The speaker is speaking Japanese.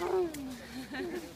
嗯。